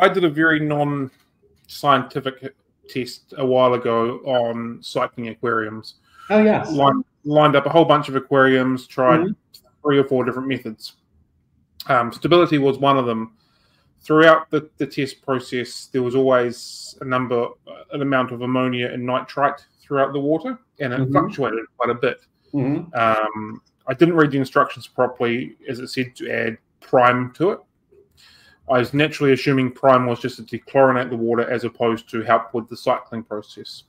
I did a very non-scientific test a while ago on cycling aquariums. Oh yeah. Lined, lined up a whole bunch of aquariums, tried mm-hmm. three or four different methods. Um, stability was one of them. Throughout the, the test process, there was always a number, an amount of ammonia and nitrite throughout the water, and it mm-hmm. fluctuated quite a bit. Mm-hmm. Um, I didn't read the instructions properly, as it said to add prime to it. I was naturally assuming prime was just to dechlorinate the water as opposed to help with the cycling process.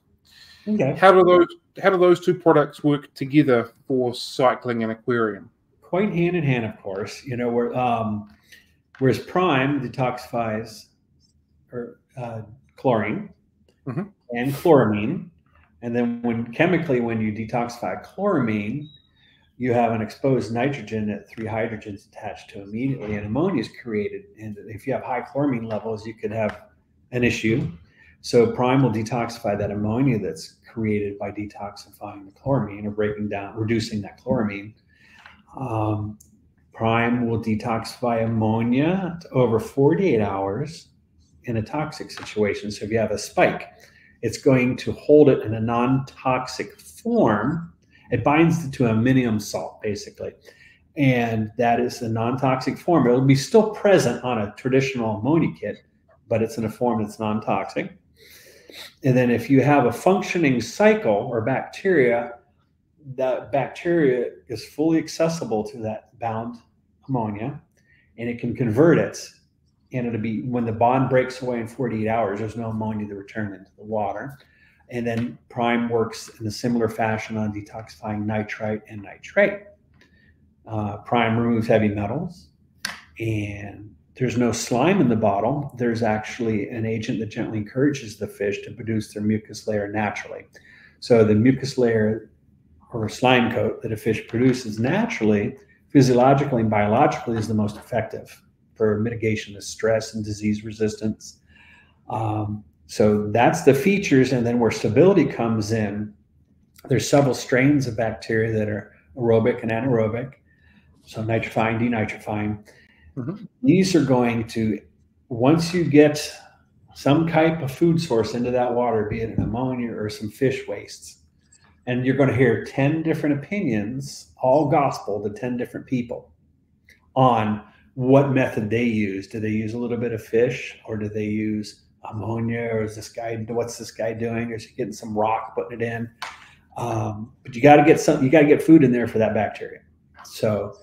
Okay. How do those how do those two products work together for cycling and aquarium? Quite hand in hand, of course. You know, where um, whereas prime detoxifies or uh, chlorine mm-hmm. and chloramine, and then when chemically when you detoxify chloramine, you have an exposed nitrogen that three hydrogens attached to immediately, and ammonia is created. And if you have high chloramine levels, you could have an issue. So prime will detoxify that ammonia that's created by detoxifying the chloramine or breaking down, reducing that chloramine. Um, prime will detoxify ammonia over 48 hours in a toxic situation. So if you have a spike, it's going to hold it in a non-toxic form it binds to ammonium salt, basically. And that is a non toxic form. It'll be still present on a traditional ammonia kit, but it's in a form that's non toxic. And then if you have a functioning cycle or bacteria, that bacteria is fully accessible to that bound ammonia and it can convert it. And it'll be when the bond breaks away in 48 hours, there's no ammonia to return into the water. And then Prime works in a similar fashion on detoxifying nitrite and nitrate. Uh, Prime removes heavy metals, and there's no slime in the bottle. There's actually an agent that gently encourages the fish to produce their mucus layer naturally. So the mucus layer or slime coat that a fish produces naturally, physiologically and biologically, is the most effective for mitigation of stress and disease resistance. Um, so that's the features. And then where stability comes in, there's several strains of bacteria that are aerobic and anaerobic. So nitrifying, denitrifying. Mm-hmm. These are going to, once you get some type of food source into that water, be it an ammonia or some fish wastes, and you're going to hear 10 different opinions, all gospel to 10 different people on what method they use. Do they use a little bit of fish or do they use ammonia or is this guy what's this guy doing? Or is he getting some rock putting it in? Um, but you got to get some you got to get food in there for that bacteria. So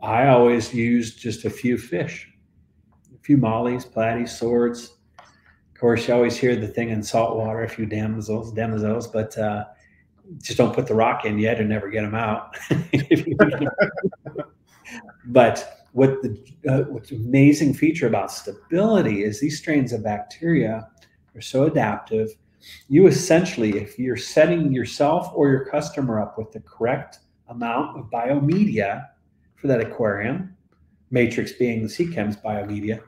i always use just a few fish a few mollies platies swords. Of course you always hear the thing in salt water a few damsels damsels but uh, just don't put the rock in yet and never get them out. But what the uh, what's amazing feature about stability is these strains of bacteria are so adaptive. You essentially, if you're setting yourself or your customer up with the correct amount of biomedia for that aquarium, matrix being the Seachem's biomedia,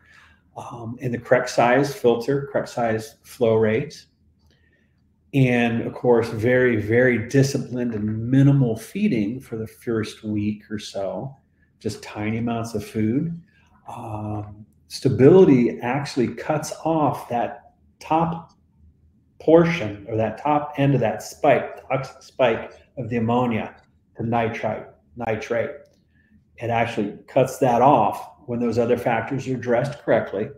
um, in the correct size filter, correct size flow rates, and of course, very, very disciplined and minimal feeding for the first week or so just tiny amounts of food. Um, stability actually cuts off that top portion or that top end of that spike, toxic spike of the ammonia to nitrite, nitrate. It actually cuts that off when those other factors are addressed correctly.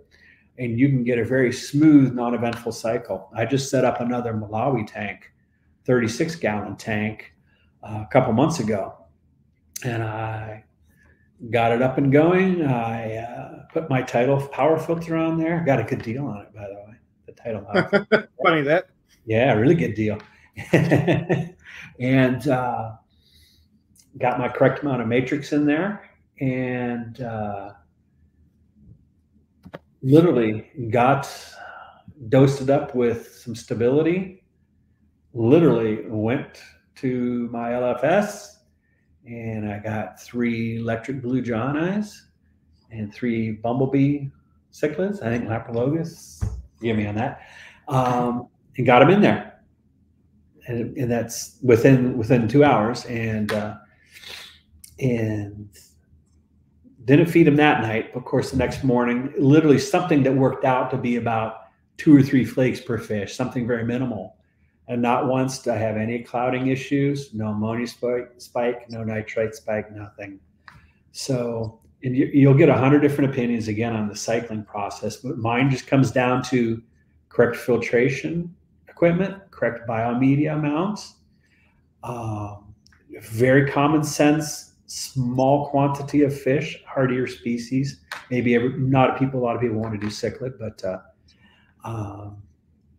And you can get a very smooth, non eventful cycle. I just set up another Malawi tank, 36 gallon tank, uh, a couple months ago. And I got it up and going. I uh, put my tidal power filter on there. Got a good deal on it, by the way. The Tidal. Funny that. Yeah, really good deal. and uh, got my correct amount of matrix in there, and uh, literally got dosed it up with some stability. Literally went to my LFS and I got three electric blue johanni and three bumblebee cichlids. I think Laprologus. Give me on that. Um, and got them in there, and, and that's within within two hours. And uh, and Didn't feed them that night. Of course, the next morning, literally something that worked out to be about two or three flakes per fish, something very minimal. And not once did I have any clouding issues, no ammonia spike, no nitrite spike, nothing. So, and you, will get a hundred different opinions again on the cycling process, but mine just comes down to correct filtration equipment, correct biomedia amounts, um, very common sense, small quantity of fish, hardier species. Maybe every, not people, a lot of people want to do cichlid, but uh, um,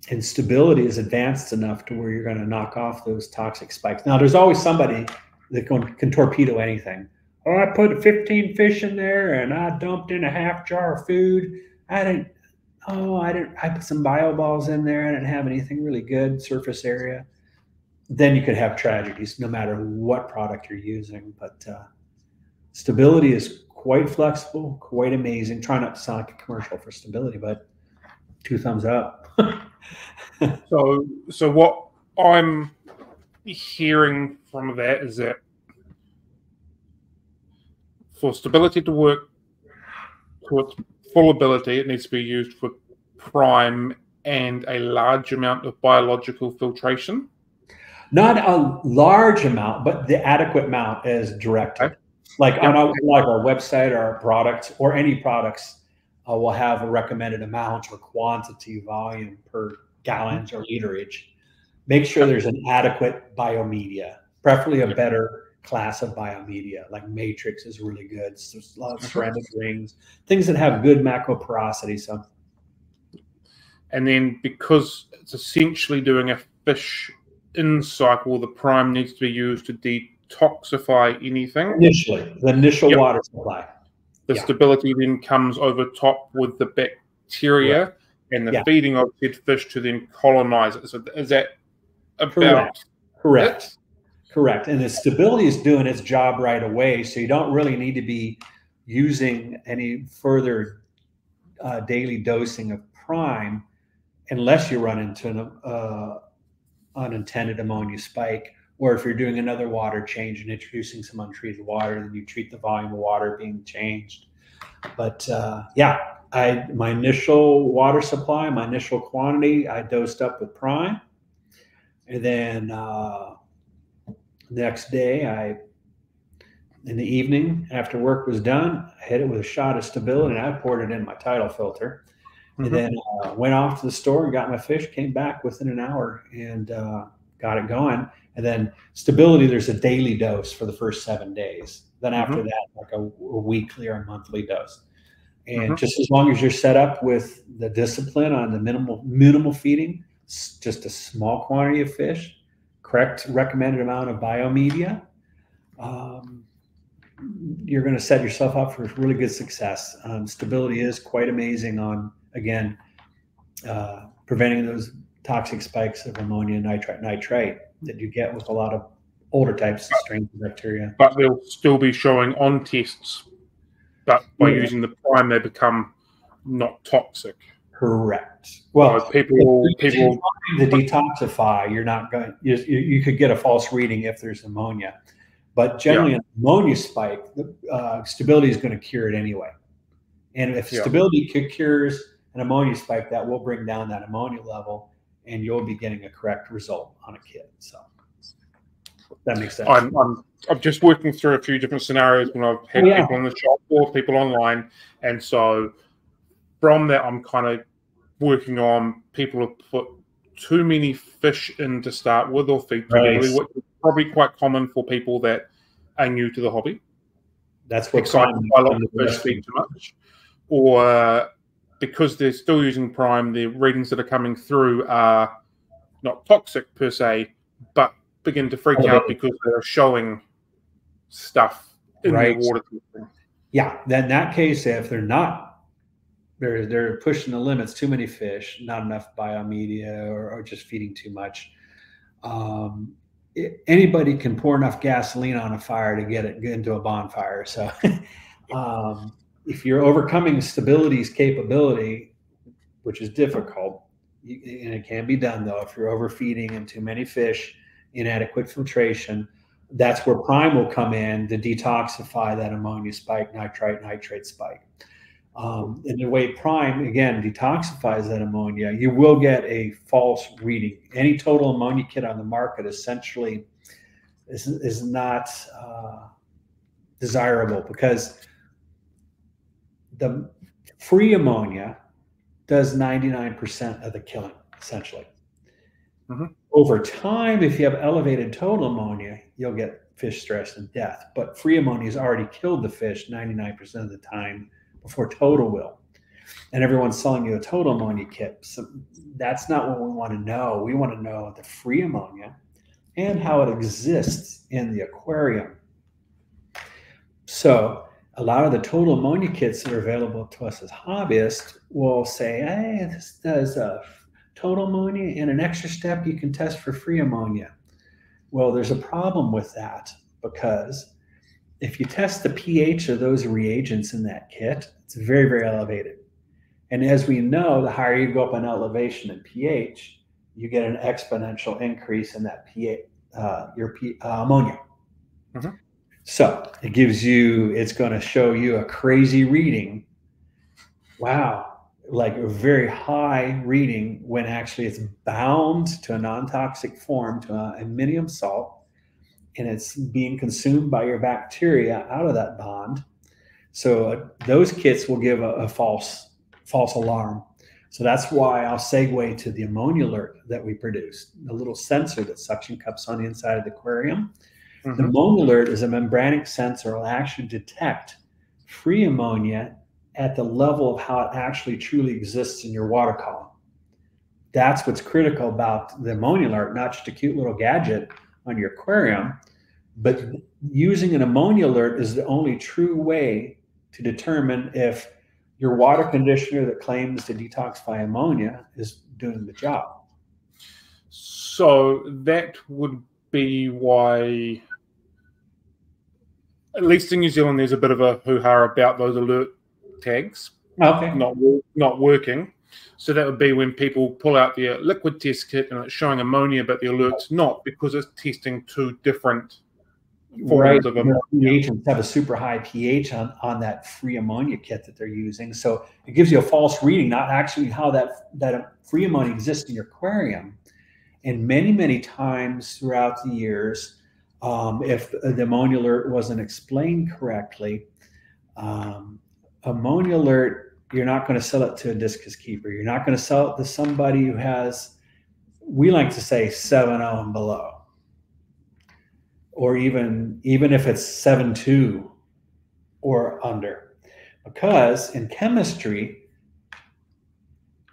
and stability is advanced enough to where you're going to knock off those toxic spikes. Now, there's always somebody that can, can torpedo anything. Oh, I put 15 fish in there and I dumped in a half jar of food. I didn't. Oh, I didn't. I put some bio balls in there. I didn't have anything really good surface area. Then you could have tragedies, no matter what product you're using. But uh, stability is quite flexible, quite amazing. Try not to sound like a commercial for stability, but two thumbs up. so, so what I'm hearing from that is that for stability to work to its full ability, it needs to be used for prime and a large amount of biological filtration. Not a large amount, but the adequate amount is directed. Okay. Like on our, like our website or our products or any products uh, will have a recommended amount or quantity volume per gallons or literage. Make sure there's an adequate biomedia, preferably a better class of biomedia, like matrix is really good. So a lot of uh-huh. ceramic rings, things that have good macroporosity. So, and then because it's essentially doing a fish in cycle, the prime needs to be used to detoxify anything. Initially, the initial yep. water supply. The yeah. stability then comes over top with the bacteria right. and the yeah. feeding of said fish to then colonize it. So is that about correct? Correct. It? Correct. And the stability is doing its job right away, so you don't really need to be using any further uh, daily dosing of prime unless you run into an uh, unintended ammonia spike or if you're doing another water change and introducing some untreated water, then you treat the volume of water being changed. But uh, yeah, I my initial water supply, my initial quantity, I dosed up with prime, and then uh, next day, I in the evening after work was done, I hit it with a shot of stability, and I poured it in my tidal filter. Mm-hmm. And then uh, went off to the store and got my fish. Came back within an hour and uh, got it going and then stability, there's a daily dose for the first seven days. Then after mm-hmm. that, like a, a, weekly or a monthly dose. And mm-hmm. just as long as you're set up with the discipline on the minimal minimal feeding, just a small quantity of fish, correct recommended amount of biomedia, um, you're going to set yourself up for really good success. Um, stability is quite amazing on again uh, preventing those toxic spikes of ammonia, nitrite, nitrate that you get with a lot of older types of strains of bacteria. But they'll still be showing on tests. But by yeah. using the prime, they become not toxic. Correct. Well, so people people the detoxify. You're not going. You, you could get a false reading if there's ammonia, but generally yeah. an ammonia spike, uh, stability is going to cure it anyway. And if yeah. stability cures an ammonia spike, that will bring down that ammonia level and you'll be getting a correct result on a kit. So that makes sense. I'm, I'm, I'm just working through a few different scenarios when I've had oh, yeah. people in the shop or people online. And so from that, I'm kind of working on people have put too many fish in to start with or feed too nice. which is probably quite common for people that are new to the hobby. That's what excited by a lot of fish feed too much. Or because they're still using Prime, the readings that are coming through are not toxic per se, but begin to freak out because they're showing stuff in right. the water. Yeah, then in that case, if they're not, they're they're pushing the limits. Too many fish, not enough biomedia, or, or just feeding too much. Um, it, anybody can pour enough gasoline on a fire to get it into a bonfire. So. um, if you're overcoming stability's capability, which is difficult, and it can be done though, if you're overfeeding and too many fish, inadequate filtration, that's where prime will come in to detoxify that ammonia spike, nitrite, nitrate spike. Um, and the way prime again detoxifies that ammonia, you will get a false reading. Any total ammonia kit on the market essentially is, is not uh, desirable because the free ammonia does 99% of the killing essentially. Mm-hmm. Over time, if you have elevated total ammonia, you'll get fish stress and death. But free ammonia has already killed the fish 99% of the time before total will. And everyone's selling you a total ammonia kit. So that's not what we want to know. We want to know the free ammonia and how it exists in the aquarium. So a lot of the total ammonia kits that are available to us as hobbyists will say, hey, this does a total ammonia and an extra step you can test for free ammonia. Well, there's a problem with that because if you test the pH of those reagents in that kit, it's very, very elevated. And as we know, the higher you go up in elevation in pH, you get an exponential increase in that pH, uh, your P, uh, ammonia. Mm-hmm. So it gives you, it's going to show you a crazy reading. Wow, like a very high reading when actually it's bound to a non-toxic form to a ammonium salt and it's being consumed by your bacteria out of that bond. So uh, those kits will give a, a, false false alarm. So that's why i'll segue to the ammonia alert that we produce the little sensor that suction cups on the inside of the aquarium mm-hmm. the ammonia alert is a membranic sensor will actually detect free ammonia at the level of how it actually truly exists in your water column. That's what's critical about the ammonia alert, not just a cute little gadget on your aquarium, but using an ammonia alert is the only true way to determine if your water conditioner that claims to detoxify ammonia is doing the job. So that would be why, at least in New Zealand, there's a bit of a hoo ha about those alert tags okay. not not working. So that would be when people pull out their liquid test kit and it's showing ammonia, but the alert's not because it's testing two different forms right. of ammonia. Reagents have a super high pH on, on that free ammonia kit that they're using. So it gives you a false reading, not actually how that, that free ammonia exists in your aquarium. And many, many times throughout the years, um, if the ammonia alert wasn't explained correctly, um, ammonia alert, you're not going to sell it to a discus keeper. You're not going to sell it to somebody who has, we like to say 7.0 and below. Or even even if it's 7.2 or under. Because in chemistry,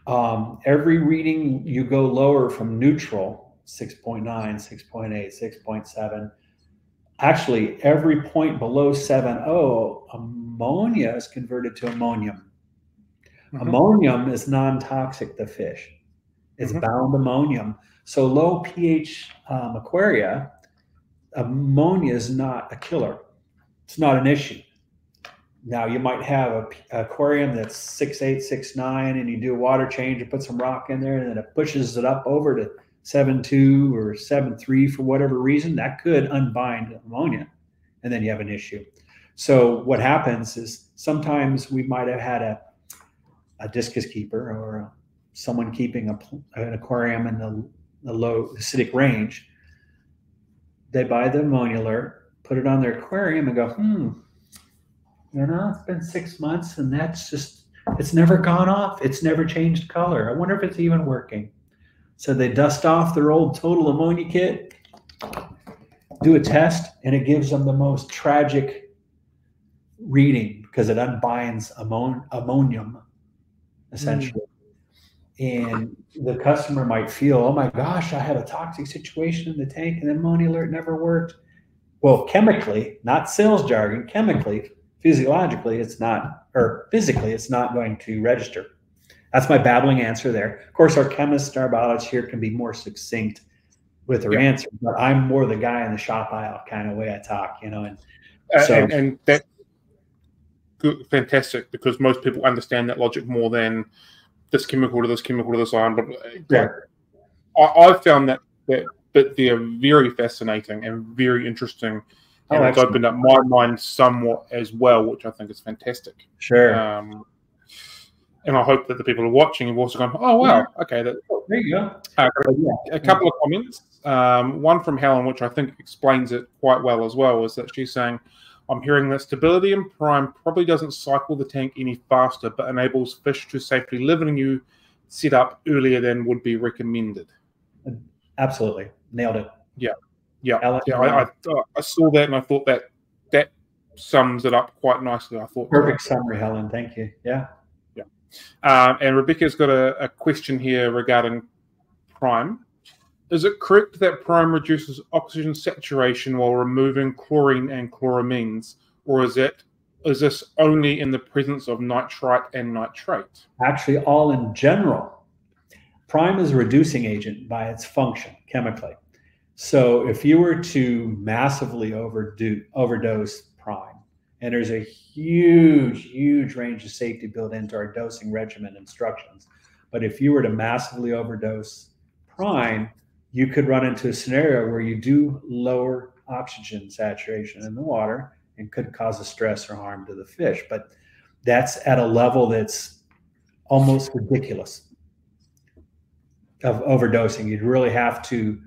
um, every reading you go lower from neutral, 6.9, 6.8, 6.7, actually every point below 7.0, ammonia is converted to ammonium. Mm-hmm. Ammonium is non-toxic to fish. It's mm-hmm. bound ammonium. So low pH um, aquaria, ammonia is not a killer. It's not an issue. Now you might have a, a aquarium that's six eight, six nine, and you do a water change and put some rock in there, and then it pushes it up over to seven two or seven three for whatever reason, that could unbind ammonia, and then you have an issue. So what happens is sometimes we might have had a a discus keeper or a, someone keeping a, an aquarium in the, the low acidic range. They buy the ammonia alert, put it on their aquarium, and go, hmm, you know, it's been six months, and that's just it's never gone off. It's never changed color. I wonder if it's even working. So they dust off their old total ammonia kit, do a test, and it gives them the most tragic reading because it unbinds ammon- ammonium essentially. Mm. And the customer might feel, oh my gosh, I have a toxic situation in the tank and the ammonia alert never worked. Well, chemically, not sales jargon, chemically, physiologically, it's not, or physically, it's not going to register. That's my babbling answer there. Of course, our chemists, and our biologists here can be more succinct with their yeah. answer, but I'm more the guy in the shop aisle kind of way I talk, you know. And so, and, and that good, fantastic because most people understand that logic more than this chemical to this chemical to this ion. But yeah. I, I've found that that bit there very fascinating and very interesting. Oh, and oh, it's opened up my mind somewhat as well, which I think is fantastic. Sure. Um, and I hope that the people who are watching have also gone, oh, wow, okay. That, there you go. Uh, a couple of comments. Um, one from Helen, which I think explains it quite well as well, is that she's saying, I'm hearing that stability in prime probably doesn't cycle the tank any faster, but enables fish to safely live in a new setup earlier than would be recommended. Absolutely. Nailed it. Yeah. Yeah. yeah I, I, I saw that and I thought that that sums it up quite nicely. I thought. Perfect summary, Helen. Thank you. Yeah. Um, and Rebecca's got a, a question here regarding prime. Is it correct that prime reduces oxygen saturation while removing chlorine and chloramines, or is it is this only in the presence of nitrite and nitrate? Actually, all in general. Prime is a reducing agent by its function chemically. So if you were to massively overdo, overdose and there's a huge, huge range of safety built into our dosing regimen instructions. But if you were to massively overdose prime, you could run into a scenario where you do lower oxygen saturation in the water and could cause a stress or harm to the fish. But that's at a level that's almost ridiculous of overdosing. You'd really have to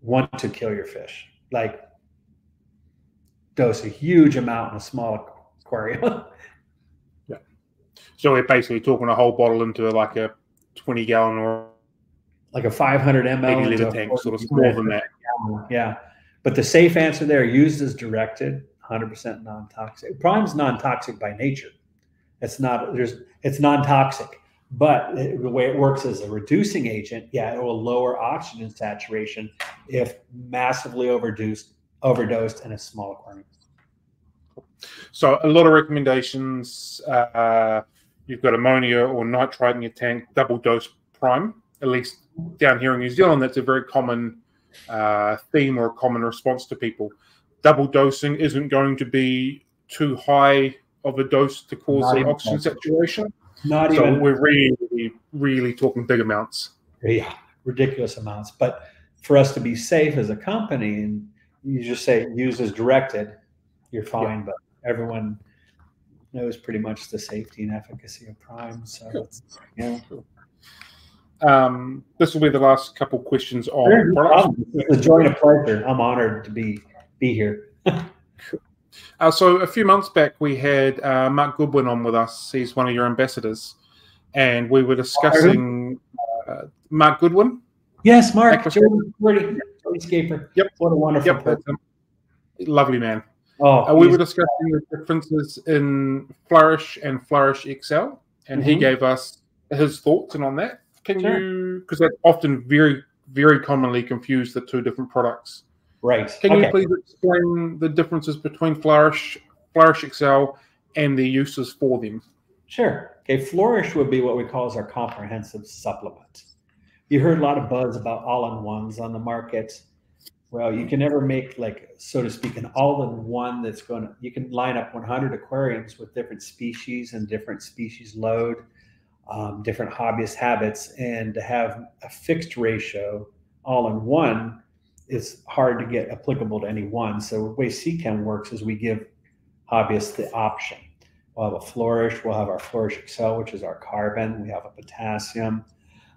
want to kill your fish. Like dose a huge amount in a small aquarium. yeah. So we're basically talking a whole bottle into like a 20 gallon or like a 500 ml liter tank, sort of more than that. Yeah. But the safe answer there, used as directed, 100% non-toxic. Prime's non-toxic by nature. It's not there's it's non-toxic, but it, the way it works as a reducing agent, yeah, it will lower oxygen saturation if massively overdosed overdosed in a small aquarium. So a lot of recommendations. Uh, you've got ammonia or nitrite in your tank, double dose prime. At least down here in New Zealand, that's a very common uh, theme or a common response to people. Double dosing isn't going to be too high of a dose to cause Not the oxygen saturation. Not so even. we're really, really talking big amounts. Yeah, ridiculous amounts. But for us to be safe as a company and you just say use as directed, you're fine. Yeah. But everyone knows pretty much the safety and efficacy of Prime. So cool. yeah. Um, this will be the last couple questions on products. It's a joy and a pleasure. I'm honored to be be here. uh, so a few months back, we had uh, Mark Goodwin on with us. He's one of your ambassadors, and we were discussing uh, Mark Goodwin. Yes, Mark. Jordan, Scaper. Yep. What a wonderful yep, person. Lovely man. Oh, uh, we were discussing the differences in Flourish and Flourish Excel, and mm-hmm. he gave us his thoughts and on that. Can sure. you, because that's often very, very commonly confused the two different products. Right. Can okay. you please explain the differences between Flourish, Flourish Excel, and the uses for them? Sure. Okay, Flourish would be what we call as our comprehensive supplement you heard a lot of buzz about all-in-ones on the market. Well, you can never make like, so to speak, an all-in-one that's going to. You can line up 100 aquariums with different species and different species load, um, different hobbyist habits, and to have a fixed ratio all-in-one is hard to get applicable to any one. So the way Seachem works is we give hobbyists the option. We'll have a flourish. We'll have our flourish excel, which is our carbon. We have a potassium.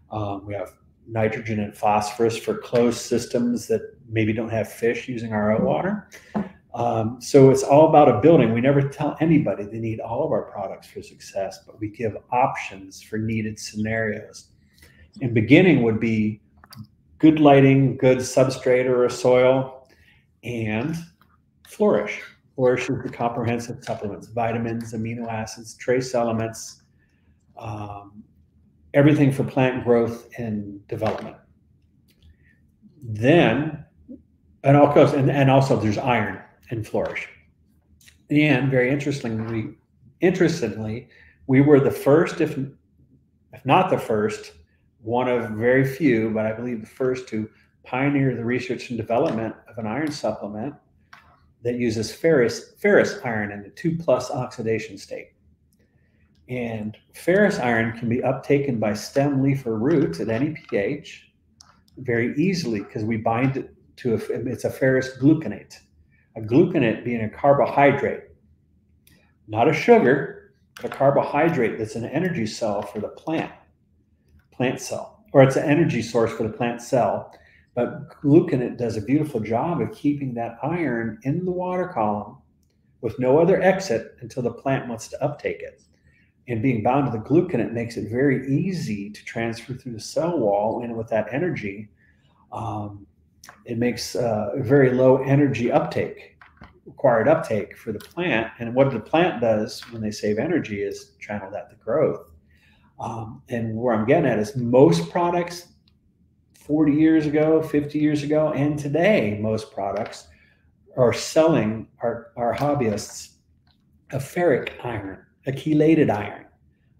Um, we have nitrogen and phosphorus for closed systems that maybe don't have fish using our water. Um, so it's all about a building. We never tell anybody they need all of our products for success, but we give options for needed scenarios. And beginning would be good lighting, good substrate or a soil, and flourish. Flourish is the comprehensive supplements, vitamins, amino acids, trace elements, um, everything for plant growth and development. Then, and and, and also there's iron and flourish. And very interestingly, interestingly, we were the first, if if not the first, one of very few, but I believe the first to pioneer the research and development of an iron supplement that uses ferrous ferrous iron in the two plus oxidation state. And ferrous iron can be uptaken by stem, leaf, or roots at any pH. very easily because we bind it to a, it's a ferrous gluconate. A gluconate being a carbohydrate, not a sugar, a carbohydrate that's an energy cell for the plant, plant cell, or it's an energy source for the plant cell. But gluconate does a beautiful job of keeping that iron in the water column with no other exit until the plant wants to uptake it. And being bound to the glucan, it makes it very easy to transfer through the cell wall. And with that energy, um, it makes uh, very low energy uptake, required uptake for the plant. And what the plant does when they save energy is channel that to growth. Um, and where I'm getting at is most products 40 years ago, 50 years ago, and today, most products are selling our, our hobbyists a ferric iron, a chelated iron,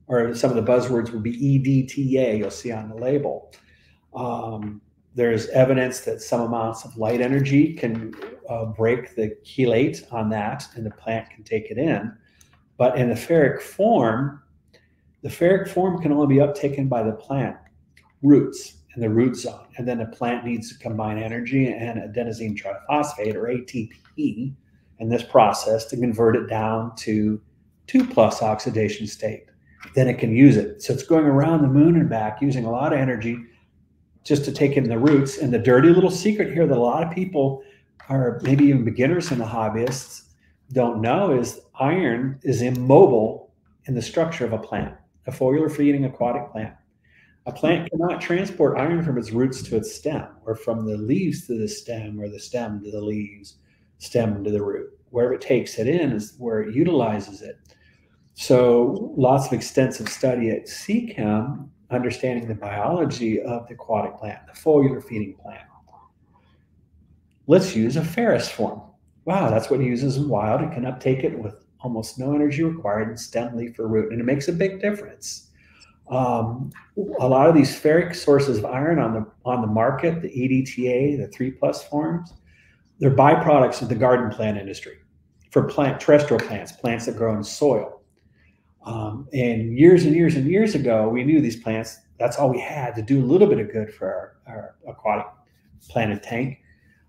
or some of the buzzwords would be EDTA, you'll see on the label. Um, there's evidence that some amounts of light energy can uh, break the chelate on that, and the plant can take it in. But in the ferric form, the ferric form can only be uptaken by the plant roots in the root zone. And then the plant needs to combine energy and adenosine triphosphate or ATP in this process to convert it down to 2 plus oxidation state. Then it can use it. So it's going around the moon and back using a lot of energy just to take in the roots. And the dirty little secret here that a lot of people are maybe even beginners and the hobbyists don't know is iron is immobile in the structure of a plant, a foliar feeding aquatic plant. A plant cannot transport iron from its roots to its stem, or from the leaves to the stem, or the stem to the leaves, stem to the root. Wherever it takes it in is where it utilizes it. So, lots of extensive study at Seachem understanding the biology of the aquatic plant, the foliar feeding plant. Let's use a ferrous form. Wow, that's what it uses in wild. It can uptake it with almost no energy required in stem, leaf, or root, and it makes a big difference. Um, a lot of these ferric sources of iron on the on the market, the EDTA, the three plus forms, they're byproducts of the garden plant industry for plant terrestrial plants, plants that grow in soil. Um, and years and years and years ago, we knew these plants, that's all we had to do a little bit of good for our, our aquatic planted tank.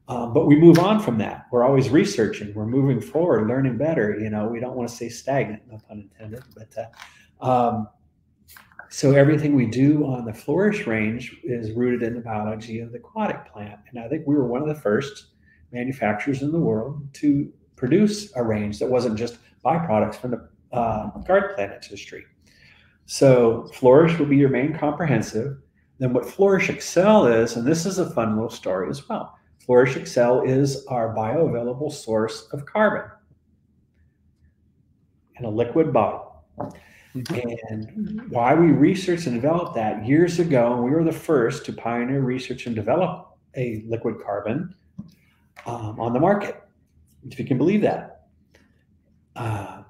Um, but we move on from that. We're always researching, we're moving forward, learning better. You know, we don't want to stay stagnant, no pun intended. But uh, um, so everything we do on the flourish range is rooted in the biology of the aquatic plant. And I think we were one of the first manufacturers in the world to produce a range that wasn't just byproducts from the uh, garden plant industry. So Flourish will be your main comprehensive. Then what Flourish Excel is, and this is a fun little story as well. Flourish Excel is our bioavailable source of carbon in a liquid bottle. Mm-hmm. And why we researched and developed that years ago, we were the first to pioneer research and develop a liquid carbon um, on the market, if you can believe that. Uh,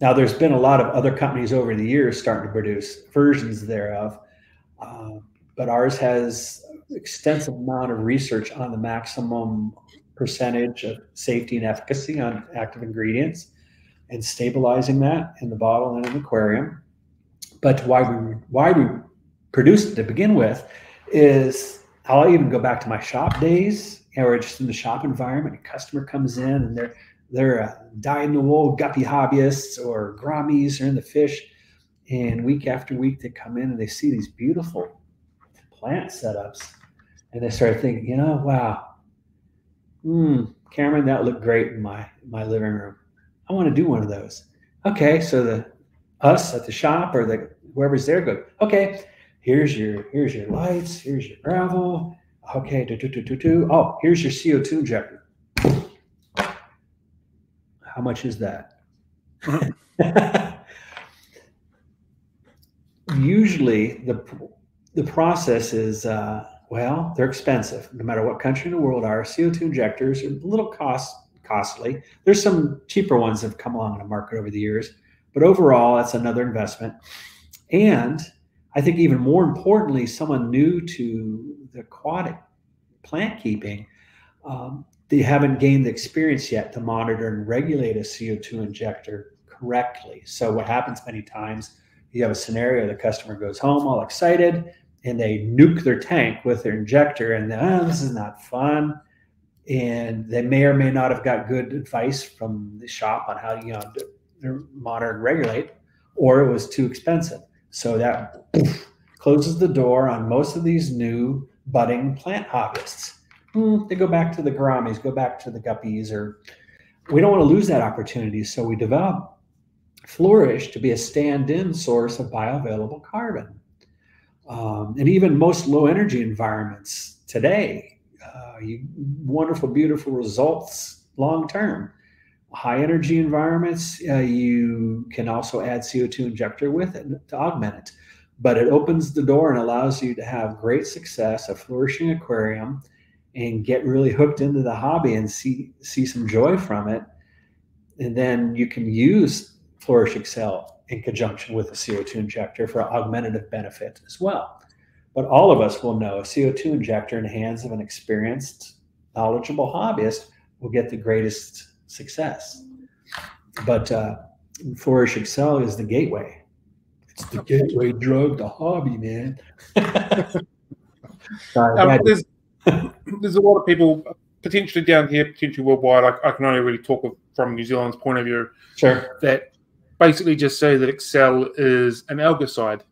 now, there's been a lot of other companies over the years starting to produce versions thereof, uh, but ours has extensive amount of research on the maximum percentage of safety and efficacy on active ingredients and stabilizing that in the bottle and in the aquarium. But why we why we produced it to begin with is I'll even go back to my shop days, or just in the shop environment. A customer comes in and they're they're uh, dyed-in-the-wool guppy hobbyists or gouramis or in the fish. And week after week, they come in and they see these beautiful plant setups. And they start thinking, you know, wow, hmm, Cameron, that looked great in my, my living room. I want to do one of those. Okay, so the us at the shop or the whoever's there go, okay, here's your here's your lights, here's your gravel. Okay, do, do, do, do, do. Oh, here's your CO2 injector. How much is that? Usually, the the process is uh, well, they're expensive. No matter what country in the world are, CO2 injectors are a little cost costly. There's some cheaper ones that have come along in the market over the years, but overall, that's another investment. And I think even more importantly, someone new to the aquatic plant keeping, um, they haven't gained the experience yet to monitor and regulate a CO2 injector correctly. So what happens many times, you have a scenario, the customer goes home all excited, and they nuke their tank with their injector, and oh, this is not fun. And they may or may not have got good advice from the shop on how to, you know, to monitor and regulate, or it was too expensive. So that poof, closes the door on most of these new budding plant hobbyists. Mm, they go back to the gouramis, go back to the guppies, or we don't want to lose that opportunity. So we develop Flourish to be a stand-in source of bioavailable carbon. Um, and even most low energy environments today, uh, you, wonderful, beautiful results long term. High energy environments, uh, you can also add CO2 injector with it to augment it. But it opens the door and allows you to have great success, a flourishing aquarium, and get really hooked into the hobby and see see some joy from it. And then you can use Flourish Excel in conjunction with a CO2 injector for augmentative benefit as well. But all of us will know a CO2 injector in the hands of an experienced, knowledgeable hobbyist will get the greatest success. But uh, Flourish Excel is the gateway. It's the gateway drug the hobby, man. Sorry, um, there's, there's a lot of people potentially down here, potentially worldwide. I, I can only really talk from New Zealand's point of view. Sure. That basically just say that Excel is an algicide,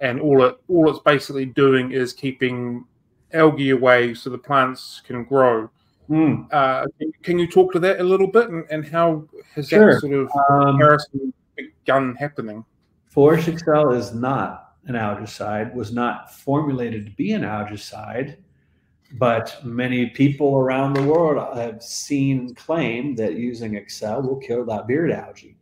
and all it all it's basically doing is keeping algae away so the plants can grow. Mm. Uh, can you talk to that a little bit, and, and how has sure. that sort of um, comparison begun happening? Flourish Excel is not an algicide, was not formulated to be an algicide, but many people around the world have seen claim that using Excel will kill that beard algae.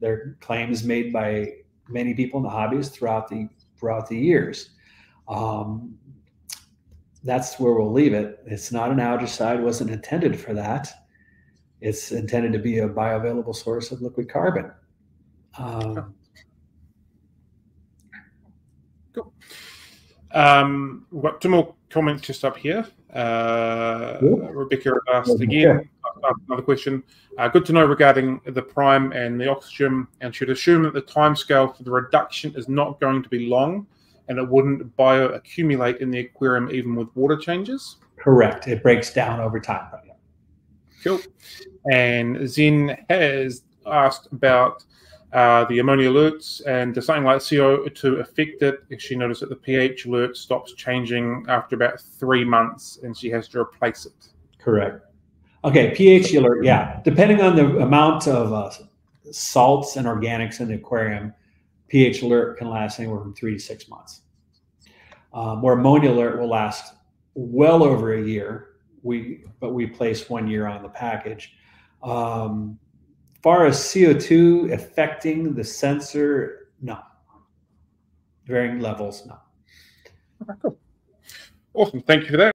Their claims made by many people in the hobbies throughout the throughout the years. Um, that's where we'll leave it. It's not an algicide; wasn't intended for that. It's intended to be a bioavailable source of liquid carbon. Um, cool. Um, we've got two more comments just up here. Uh, Rebecca asked again another question. Uh, good to know regarding the prime and the oxygen, and should assume that the time scale for the reduction is not going to be long, and it wouldn't bioaccumulate in the aquarium even with water changes. Correct. It breaks down over time. Cool. And Zen has asked about uh, the ammonia alerts, and does something like CO2 affect it? She noticed that the pH alert stops changing after about three months, and she has to replace it. Correct. Okay, pH alert. Yeah, depending on the amount of uh, salts and organics in the aquarium, pH alert can last anywhere from three to six months. Um, where ammonia alert will last well over a year. We but we place one year on the package. Um, far as CO2 affecting the sensor, no. Varying levels, no. Awesome. Thank you for that.